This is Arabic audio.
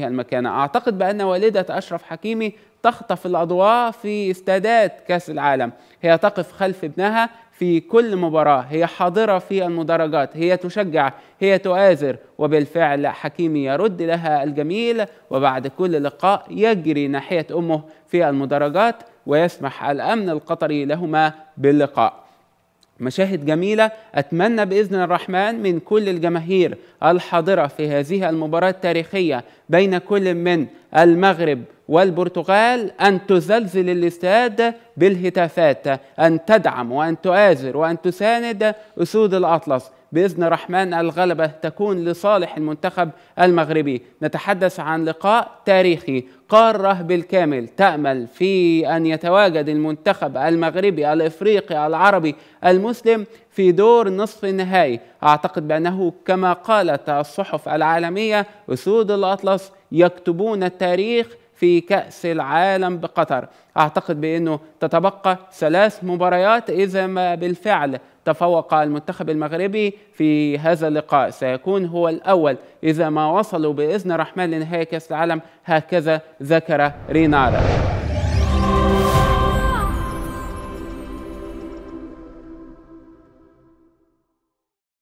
المكانة. أعتقد بأن والدة أشرف حكيمي تخطف الأضواء في استادات كأس العالم. هي تقف خلف ابنها في كل مباراة. هي حاضرة في المدرجات. هي تشجع. هي تؤازر. وبالفعل حكيمي يرد لها الجميل. وبعد كل لقاء يجري ناحية أمه في المدرجات ويسمح الأمن القطري لهما باللقاء. مشاهد جميلة. أتمنى بإذن الرحمن من كل الجماهير الحاضرة في هذه المباراة التاريخية بين كل من المغرب والبرتغال أن تزلزل الاستاد بالهتافات أن تدعم وأن تؤازر وأن تساند أسود الأطلس. بإذن الرحمن الغلبة تكون لصالح المنتخب المغربي. نتحدث عن لقاء تاريخي قارة بالكامل تأمل في أن يتواجد المنتخب المغربي الإفريقي العربي المسلم في دور نصف النهائي. أعتقد بأنه كما قالت الصحف العالمية أسود الأطلس يكتبون التاريخ في كأس العالم بقطر. أعتقد بأنه تتبقى ثلاث مباريات إذا ما بالفعل تفوق المنتخب المغربي في هذا اللقاء. سيكون هو الأول. إذا ما وصلوا بإذن الرحمن لنهاية كأس العالم هكذا ذكر رينارا